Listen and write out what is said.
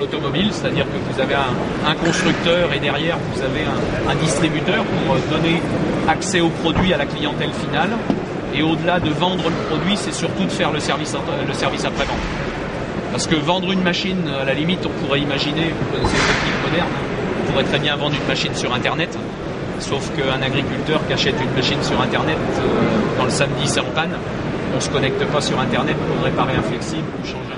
l'automobile, c'est-à-dire que vous avez un, constructeur et derrière vous avez un, distributeur pour euh, donner accès au produit à la clientèle finale. Et au-delà de vendre le produit, c'est surtout de faire le service, le service après-vente. Parce que vendre une machine, à la limite, on pourrait imaginer, vous connaissez les techniques modernes, on pourrait très bien vendre une machine sur Internet. Sauf qu'un agriculteur qui achète une machine sur Internet, euh, quand le samedi c'est en panne, on ne se connecte pas sur Internet pour réparer un flexible ou changer